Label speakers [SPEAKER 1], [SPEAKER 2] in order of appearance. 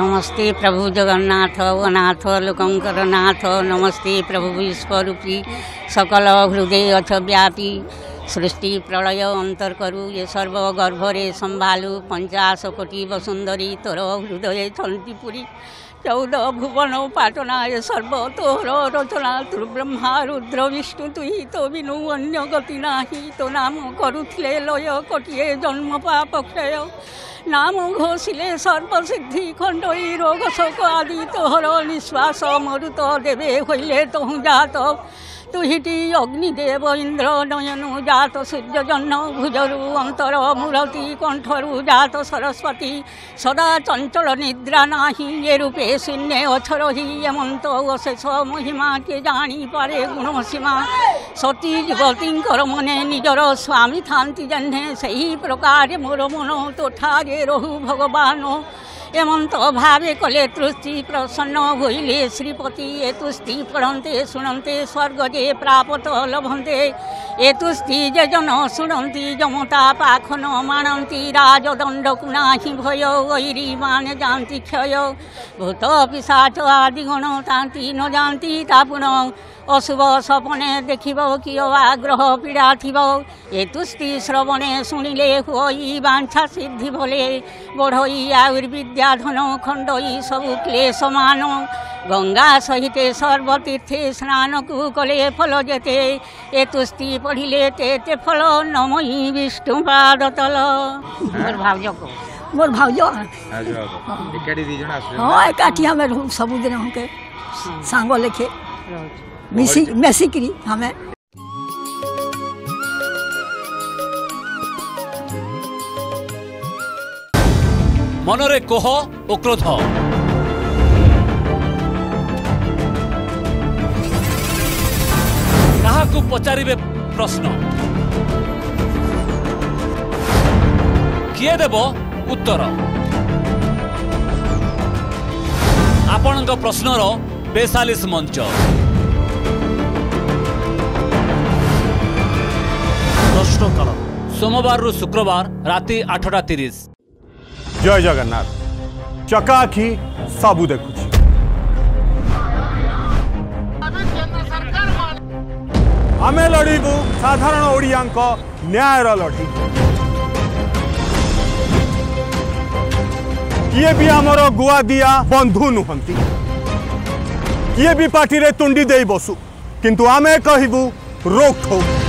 [SPEAKER 1] नमस्ते प्रभु जगन्नाथ अनाथ लोकंकर नाथ नमस्ते प्रभु विश्वरूपी सकल हृदय अथ व्यापी सृष्टि प्रलय करू ए सर्व गर्भरे सम्भालु पञ्चास कोटि वसुन्दरी तोर हृदय छन्ति पुरी চৌদ ভুবন পাটনায় সর্বত রচনা তুর ব্রহ্মা রুদ্র বিষ্ণু তুই তো বিনু অন্য গতি নাহি তো নাম করুথিলে লয় কটিয়ে জন্ম পাপ ক্ষয় নাম ঘোষিলে সর্বসিদ্ধি খণ্ডই রোগ শোক আদি তোহর নিঃশ্বাস মরুত দেবে হইলে তহু জাত তুহিটি অগ্নিদেব ইন্দ্র নয়নু জাত সূর্য জন্ম ভুজরু অন্তর মূরতি কণ্ঠরু জাত সরস্বতী সদা চঞ্চল নিদ্রা নাহি এ রূপে শূন্যে অছরহি এমন্ত অশেষ মহিমা কে জানি পারে গুণ সীমা সতী যুবতীঙ্কর মনে নিজর স্বামী থান্তি জেহ্নে সেই প্রকারে মোর মন তোঠারে রহু ভগবান এমন্ত ভাবে কলে তুষ্টি প্রসন্ন হইলে শ্রীপতি এ তুষ্টি পড়ন্তে শুনন্তে যে প্রাপত লভন্তে এ তুষ্টি যে জন শুনন্তি যমতা পাখন মানন্তি রাজদণ্ড কুণাহি ভয় ঐরি মান যান্তি ক্ষয় ভূত পিসাচ আদিগণ তাঁতি ন যান্তি তা পুনঃ অশুভ স্বপনে দেখিব কিয় আগ্রহ পীড়া থিব এ তুষ্টি শ্রবণে শুনিলে হই বাঞ্ছা সিদ্ধি বলে বড়ই আয়ুর্বিদ্যা ধন খণ্ডই সবু ক্লেশ মান গঙ্গা সহিতে সর্বতীর্থে স্নানকু কলে ফল যেতে এ তুষ্টি পড়িলে তেতে ফল নমই বিষ্ণু পাদতল মোর ভাউজ
[SPEAKER 2] মোর ভাউজ একাঠি হ্যাঁ, আমি সবুদিন সাঙ্গ লেখে मैसी हमें
[SPEAKER 3] मनरे कोह और क्रोध कहा पचारे प्रश्न किए देव उत्तर आपण प्रश्नर बेचालीस मंच सोमवार रु शुक्रवार राति आठटा तीस
[SPEAKER 4] जय जगन्नाथ चकाखी सब देखु आम लड़ू साधारण ओडिया लड़ी किए भी आमर गुआ दि बंधु नुहत किए भी पार्टी तुंडी दे बसु किंतु आमे रोक रोकठो